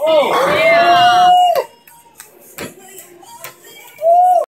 Oh, yeah.